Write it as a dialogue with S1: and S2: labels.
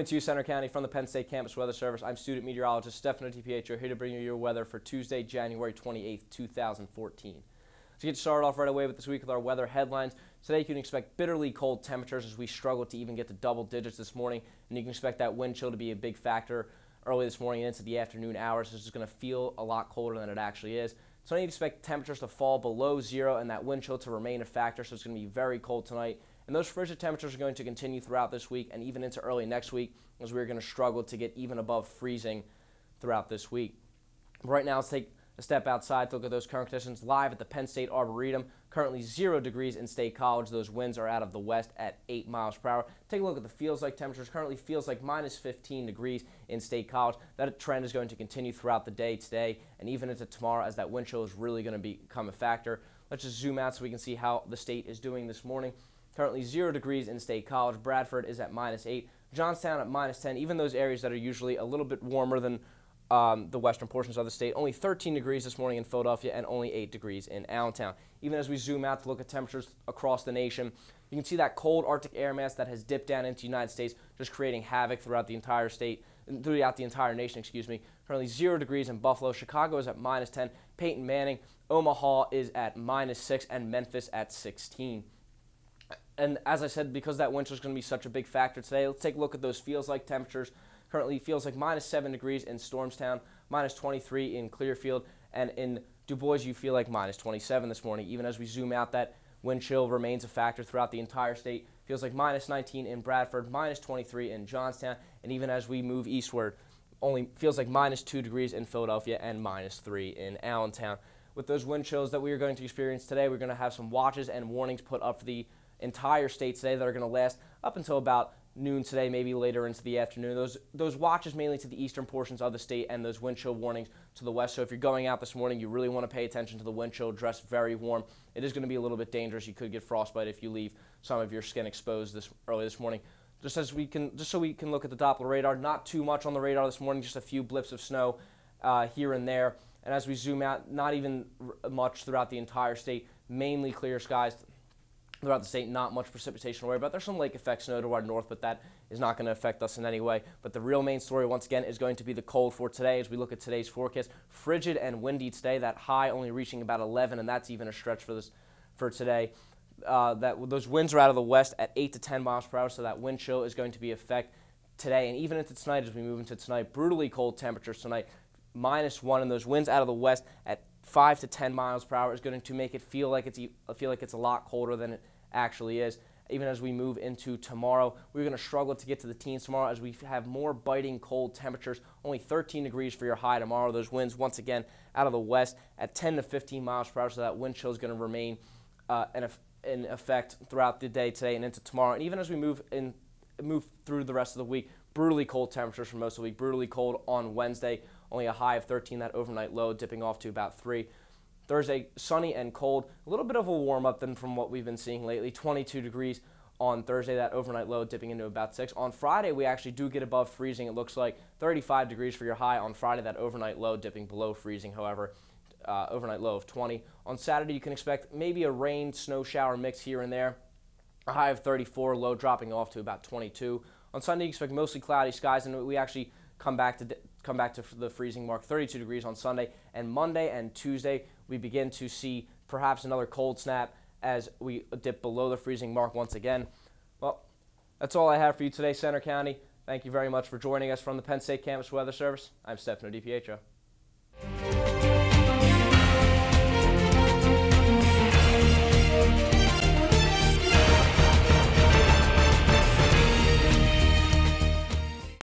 S1: Good morning to you, Centre County, from the Penn State Campus Weather Service. I'm student meteorologist Stefano DiPietro here to bring you your weather for Tuesday, January 28th, 2014. To get started off right away with this week with our weather headlines, today you can expect bitterly cold temperatures as we struggle to even get to double digits this morning, and you can expect that wind chill to be a big factor early this morning and into the afternoon hours. It's just going to feel a lot colder than it actually is. So you expect temperatures to fall below zero and that wind chill to remain a factor, so it's going to be very cold tonight and those frigid temperatures are going to continue throughout this week and even into early next week as we're going to struggle to get even above freezing throughout this week. Right now, let's take a step outside to look at those current conditions live at the Penn State Arboretum. Currently zero degrees in State College. Those winds are out of the west at 8 miles per hour. Take a look at the feels like temperatures. Currently feels like minus 15 degrees in State College. That trend is going to continue throughout the day today and even into tomorrow as that wind chill is really going to become a factor. Let's just zoom out so we can see how the state is doing this morning. Currently 0 degrees in State College. Bradford is at minus 8. Johnstown at minus 10. Even those areas that are usually a little bit warmer than um, the western portions of the state. Only 13 degrees this morning in Philadelphia and only 8 degrees in Allentown. Even as we zoom out to look at temperatures across the nation, you can see that cold Arctic air mass that has dipped down into the United States, just creating havoc throughout the entire state, throughout the entire nation, excuse me. Currently 0 degrees in Buffalo. Chicago is at minus 10. Peyton Manning. Omaha is at minus 6 and Memphis at 16 and as I said, because that winter is going to be such a big factor today, let's take a look at those feels like temperatures. Currently feels like minus 7 degrees in Stormstown, minus 23 in Clearfield, and in Du Bois you feel like minus 27 this morning. Even as we zoom out, that wind chill remains a factor throughout the entire state. Feels like minus 19 in Bradford, minus 23 in Johnstown, and even as we move eastward, only feels like minus 2 degrees in Philadelphia and minus 3 in Allentown. With those wind chills that we are going to experience today, we're going to have some watches and warnings put up for the entire state today that are going to last up until about noon today, maybe later into the afternoon. Those those watches mainly to the eastern portions of the state and those wind chill warnings to the west. So if you're going out this morning, you really want to pay attention to the wind chill. Dress very warm. It is going to be a little bit dangerous. You could get frostbite if you leave some of your skin exposed this early this morning. Just as we can, just so we can look at the Doppler radar. Not too much on the radar this morning. Just a few blips of snow uh, here and there. And as we zoom out, not even much throughout the entire state. Mainly clear skies throughout the state, not much precipitation to worry about. There's some lake effect snow to our north, but that is not going to affect us in any way. But the real main story, once again, is going to be the cold for today as we look at today's forecast. Frigid and windy today, that high only reaching about 11, and that's even a stretch for this for today. Uh, that those winds are out of the west at 8 to 10 miles per hour, so that wind chill is going to be effect today and even into tonight as we move into tonight. Brutally cold temperatures tonight, minus one, and those winds out of the west at five to 10 miles per hour is going to make it feel like it's feel like it's a lot colder than it actually is. Even as we move into tomorrow, we're going to struggle to get to the teens tomorrow as we have more biting cold temperatures. Only 13 degrees for your high tomorrow. Those winds, once again, out of the west at 10 to 15 miles per hour, so that wind chill is going to remain uh, in, in effect throughout the day today and into tomorrow. And even as we move in, move through the rest of the week, brutally cold temperatures for most of the week. Brutally cold on Wednesday, only a high of 13. That overnight low dipping off to about three. Thursday, sunny and cold. A little bit of a warm up than from what we've been seeing lately. 22 degrees on Thursday, that overnight low dipping into about 6. On Friday, we actually do get above freezing. It looks like 35 degrees for your high on Friday, that overnight low dipping below freezing, however. Uh, overnight low of 20. On Saturday, you can expect maybe a rain snow shower mix here and there. A high of 34, low dropping off to about 22. On Sunday, you expect mostly cloudy skies, and we actually come back to come back to the freezing mark, 32 degrees on Sunday. And Monday and Tuesday, we begin to see perhaps another cold snap as we dip below the freezing mark once again. Well, that's all I have for you today, Centre County. Thank you very much for joining us from the Penn State Campus Weather Service. I'm Stefano DiPietro.